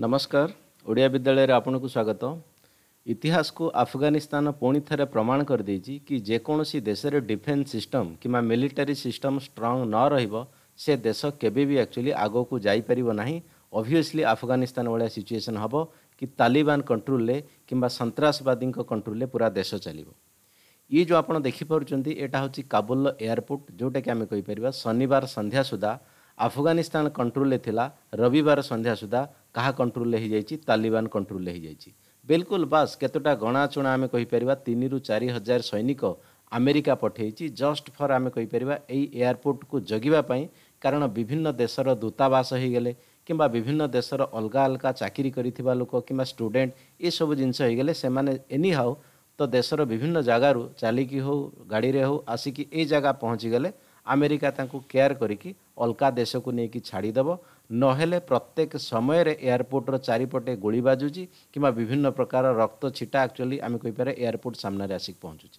ନମସ୍କାର ଓଡ଼ିଆ ବିଦ୍ୟାଳୟରେ ଆପଣଙ୍କୁ ସ୍ୱାଗତ ଇତିହାସକୁ ଆଫଗାନିସ୍ତାନ ପୁଣି ଥରେ ପ୍ରମାଣ କରିଦେଇଛି କି ଯେକୌଣସି ଦେଶରେ ଡିଫେନ୍ସ ସିଷ୍ଟମ୍ କିମ୍ବା ମିଲିଟାରୀ ସିଷ୍ଟମ୍ ଷ୍ଟ୍ରଙ୍ଗ ନ ରହିବ ସେ ଦେଶ କେବେ ବି ଆକ୍ଚୁଆଲି ଆଗକୁ ଯାଇପାରିବ ନାହିଁ ଅଭିୟସ୍ଲି ଆଫଗାନିସ୍ତାନ ଭଳିଆ ସିଚୁଏସନ୍ ହେବ କି ତାଲିବାନ କଣ୍ଟ୍ରୋଲରେ କିମ୍ବା ସନ୍ତାସବାଦୀଙ୍କ କଣ୍ଟ୍ରୋଲରେ ପୁରା ଦେଶ ଚାଲିବ ଇଏ ଯେଉଁ ଆପଣ ଦେଖିପାରୁଛନ୍ତି ଏଇଟା ହେଉଛି କାବୁଲର ଏୟାରପୋର୍ଟ ଯେଉଁଟାକି ଆମେ କହିପାରିବା ଶନିବାର ସନ୍ଧ୍ୟା ସୁଦ୍ଧା ଆଫଗାନିସ୍ତାନ କଣ୍ଟ୍ରୋଲରେ ଥିଲା ରବିବାର ସନ୍ଧ୍ୟା ସୁଦ୍ଧା କାହା କଣ୍ଟ୍ରୋଲରେ ହୋଇଯାଇଛି ତାଲିବାନ କଣ୍ଟ୍ରୋଲରେ ହୋଇଯାଇଛି ବିଲକୁଲ ବାସ୍ କେତେଟା ଗଣାଚଣା ଆମେ କହିପାରିବା ତିନିରୁ ଚାରି ହଜାର ସୈନିକ ଆମେରିକା ପଠାଇଛି ଜଷ୍ଟ ଫର୍ ଆମେ କହିପାରିବା ଏଇ ଏୟାରପୋର୍ଟକୁ ଜଗିବା ପାଇଁ କାରଣ ବିଭିନ୍ନ ଦେଶର ଦୂତାବାସ ହୋଇଗଲେ କିମ୍ବା ବିଭିନ୍ନ ଦେଶର ଅଲଗା ଅଲଗା ଚାକିରି କରିଥିବା ଲୋକ କିମ୍ବା ଷ୍ଟୁଡ଼େଣ୍ଟ ଏସବୁ ଜିନିଷ ହୋଇଗଲେ ସେମାନେ ଏନି ହାଉ ତ ଦେଶର ବିଭିନ୍ନ ଜାଗାରୁ ଚାଲିକି ହେଉ ଗାଡ଼ିରେ ହେଉ ଆସିକି ଏଇ ଜାଗା ପହଞ୍ଚିଗଲେ ଆମେରିକା ତାଙ୍କୁ କେୟାର କରିକି ଅଲଗା ଦେଶକୁ ନେଇକି ଛାଡ଼ିଦେବ ନହେଲେ ପ୍ରତ୍ୟେକ ସମୟରେ ଏୟାରପୋର୍ଟର ଚାରିପଟେ ଗୁଳି ବାଜୁଛି କିମ୍ବା ବିଭିନ୍ନ ପ୍ରକାର ରକ୍ତ ଛିଟା ଆକ୍ଚୁଆଲି ଆମେ କହିପାରିବା ଏୟାରପୋର୍ଟ ସାମ୍ନାରେ ଆସିକି ପହଞ୍ଚୁଛି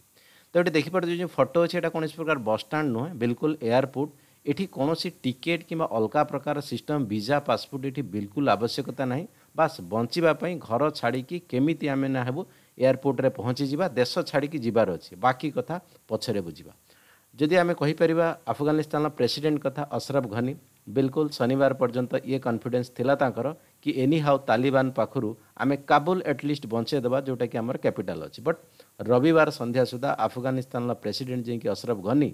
ତ ଏଠି ଦେଖିପାରୁଛୁ ଯେଉଁ ଫଟୋ ଅଛି ଏଇଟା କୌଣସି ପ୍ରକାର ବସ୍ଷ୍ଟାଣ୍ଡ ନୁହେଁ ବିଲକୁଲ ଏୟାରପୋର୍ଟ ଏଠି କୌଣସି ଟିକେଟ୍ କିମ୍ବା ଅଲଗା ପ୍ରକାର ସିଷ୍ଟମ୍ ଭିଜା ପାସପୋର୍ଟ ଏଠି ବିଲକୁଲ ଆବଶ୍ୟକତା ନାହିଁ ବାସ୍ ବଞ୍ଚିବା ପାଇଁ ଘର ଛାଡ଼ିକି କେମିତି ଆମେ ନା ହେବୁ ଏୟାରପୋର୍ଟରେ ପହଞ୍ଚିଯିବା ଦେଶ ଛାଡ଼ିକି ଯିବାର ଅଛି ବାକି କଥା ପଛରେ ବୁଝିବା ଯଦି ଆମେ କହିପାରିବା ଆଫଗାନିସ୍ତାନର ପ୍ରେସିଡେଣ୍ଟ କଥା ଅସରଫ ଘନି ବିଲକୁଲ ଶନିବାର ପର୍ଯ୍ୟନ୍ତ ଇଏ କନଫିଡେନ୍ସ ଥିଲା ତାଙ୍କର କି ଏନି ହାଉ ତାଲିବାନ ପାଖରୁ ଆମେ କାବୁଲ ଆଟଲିଷ୍ଟ ବଞ୍ଚେଇଦେବା ଯେଉଁଟାକି ଆମର କ୍ୟାପିଟାଲ ଅଛି ବଟ୍ ରବିବାର ସନ୍ଧ୍ୟା ସୁଦ୍ଧା ଆଫଗାନିସ୍ତାନର ପ୍ରେସିଡେଣ୍ଟ ଯିଏକି ଅସରଫ ଘନି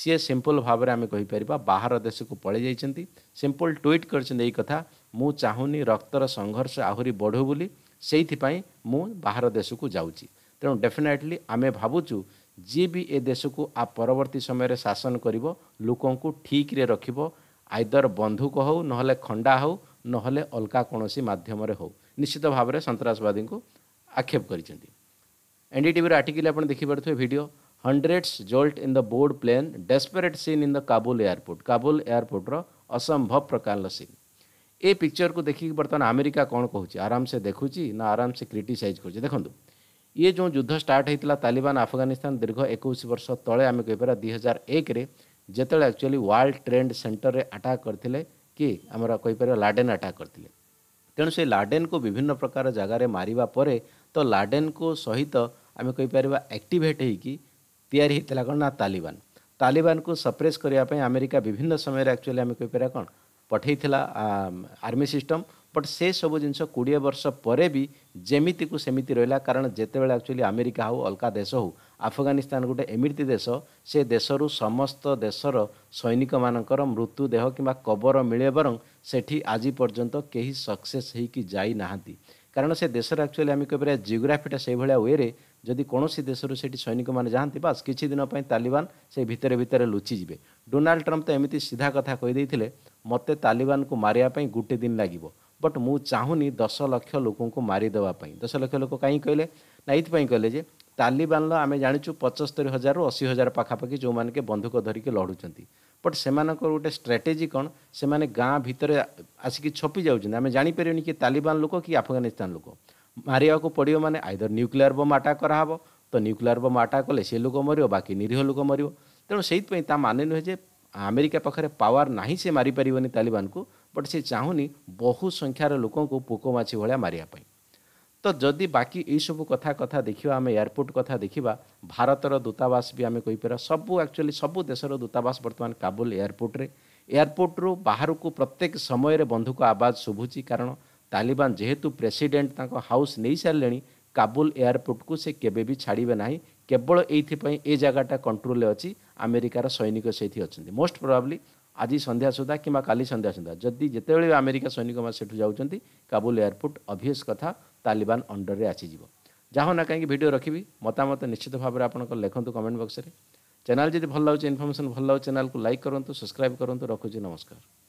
ସିଏ ସିମ୍ପଲ୍ ଭାବରେ ଆମେ କହିପାରିବା ବାହାର ଦେଶକୁ ପଳେଇ ଯାଇଛନ୍ତି ସିମ୍ପଲ୍ ଟ୍ୱିଟ୍ କରିଛନ୍ତି ଏଇ କଥା ମୁଁ ଚାହୁଁନି ରକ୍ତର ସଂଘର୍ଷ ଆହୁରି ବଢ଼ୁ ବୋଲି ସେଇଥିପାଇଁ ମୁଁ ବାହାର ଦେଶକୁ ଯାଉଛି ତେଣୁ ଡେଫିନେଟଲି ଆମେ ଭାବୁଛୁ जी भी ए देश को आ परवर्ती समय शासन कर लोक ठीक रे रख आईदर बंधुक हो ना खंडा हो ना अलका कौन मध्यम हो निश्चित भाव में सन्सवादी को आक्षेप कर एनडीटीवी आर्टिकल आप देखिपे भिड hundreds jolt in the board plane desperate scene in the Kabul airport Kabul एयरपोर्टर असंभव प्रकार सीन ए पिक्चर को देखिक बर्तमान आमेरिका कौन कहे आराम से देखुची ना आराम से क्रिटाइज कर देखो ये जो युद्ध स्टार्ट होता तालिबान आफगानिस्तान दीर्घ एक वर्ष तले आम कहपर दुई हजार एक रे जिते एक्चुअली वर्ल्ड ट्रेड सेन्टर में आटाक करते कि आम कहींपर लाडेन आटाक करते तेणु से लाडेन को विभिन्न प्रकार जगार मार्वापर तो लाडेन को सहित आम कहीपर आक्टिभेट होता कौन ना तालिबान तालिबान को सप्रेस करने अमेरिका विभिन्न समय एक्चुअली आम कहींपर कौन पठे आर्मी सिस्टम ବଟ୍ ସେ ସବୁ ଜିନିଷ କୋଡ଼ିଏ ବର୍ଷ ପରେ ବି ଯେମିତିକୁ ସେମିତି ରହିଲା କାରଣ ଯେତେବେଳେ ଆକ୍ଚୁଆଲି ଆମେରିକା ହଉ ଅଲଗା ଦେଶ ହଉ ଆଫଗାନିସ୍ତାନ ଗୋଟେ ଏମିତି ଦେଶ ସେ ଦେଶରୁ ସମସ୍ତ ଦେଶର ସୈନିକମାନଙ୍କର ମୃତ୍ୟୁଦେହ କିମ୍ବା କବର ମିଳେ ବରଂ ସେଠି ଆଜି ପର୍ଯ୍ୟନ୍ତ କେହି ସକ୍ସେସ୍ ହେଇକି ଯାଇନାହାନ୍ତି କାରଣ ସେ ଦେଶରେ ଆକ୍ଚୁଆଲି ଆମେ କହିପାରିବା ଜିଓଗ୍ରାଫିଟା ସେଇଭଳିଆ ୱେରେ ଯଦି କୌଣସି ଦେଶରୁ ସେଠି ସୈନିକମାନେ ଯାଆନ୍ତି ବାସ୍ କିଛି ଦିନ ପାଇଁ ତାଲିବାନ ସେ ଭିତରେ ଭିତରେ ଲୁଚିଯିବେ ଡୋନାଲ୍ଡ ଟ୍ରମ୍ପ ତ ଏମିତି ସିଧା କଥା କହିଦେଇଥିଲେ ମୋତେ ତାଲିବାନକୁ ମାରିବା ପାଇଁ ଗୋଟେ ଦିନ ଲାଗିବ बट मु चाहूनी दस लक्ष लोक मारिदेपी दस लक्ष लोक कहीं कहे ना ये कहे तालिबान आम जानूँ पचस्तरी हजार रु अशी हजार पखापाखि जो मैंने के बंधुक धरिक लड़ुच्च बट से गोटे स्ट्राटेजी कौन से गाँ भितर आसिक छपी जाऊँ जापर कि तालिबान लोक कि आफगानिस्तान लोक मारे पड़ो मैंने आईदर न्यूक्लीयर बम आटाक कराव तो न्यूक्लीयर बम आटाक कले से लोक मर बाकी निरीह लोक मर तेणु से मान नुहे आमेरिका पाखे पावर ना से मारिपारे तालिबान को ବଟ୍ ସେ ଚାହୁଁନି ବହୁ ସଂଖ୍ୟାର ଲୋକଙ୍କୁ ପୋକମାଛି ଭଳିଆ ମାରିବା ପାଇଁ ତ ଯଦି ବାକି ଏଇସବୁ କଥା କଥା ଦେଖିବା ଆମେ ଏୟାରପୋର୍ଟ କଥା ଦେଖିବା ଭାରତର ଦୂତାବାସ ବି ଆମେ କହିପାରିବା ସବୁ ଆକ୍ଚୁଆଲି ସବୁ ଦେଶର ଦୂତାବାସ ବର୍ତ୍ତମାନ କାବୁଲ ଏୟାରପୋର୍ଟରେ ଏୟାରପୋର୍ଟରୁ ବାହାରକୁ ପ୍ରତ୍ୟେକ ସମୟରେ ବନ୍ଧୁକ ଆବାଜ ଶୁଭୁଛି କାରଣ ତାଲିବାନ ଯେହେତୁ ପ୍ରେସିଡେଣ୍ଟ ତାଙ୍କ ହାଉସ୍ ନେଇସାରିଲେଣି କାବୁଲ ଏୟାରପୋର୍ଟକୁ ସେ କେବେ ବି ଛାଡ଼ିବେ ନାହିଁ କେବଳ ଏଇଥିପାଇଁ ଏ ଜାଗାଟା କଣ୍ଟ୍ରୋଲରେ ଅଛି ଆମେରିକାର ସୈନିକ ସେଇଠି ଅଛନ୍ତି ମୋଷ୍ଟ ପ୍ରୋବାବ୍ଲି आज सन्ध्या सुधा कि सन्ध्या सुधा जदि जिते आमेरिका सैनिक मैं सेठ जाऊँच काबुल एयरपोर्ट अभियस कथ तालिबान अंडर में आसीज जहाँ ना कहीं भिडियो रखी मतामत निश्चित भाव में आपको लिखुद कमेंट बक्स में चैनल जब भल लगे इनफर्मेसन भल लगे चैनल को लाइक करूँ सब्सक्राइब करूँ रखुच नमस्कार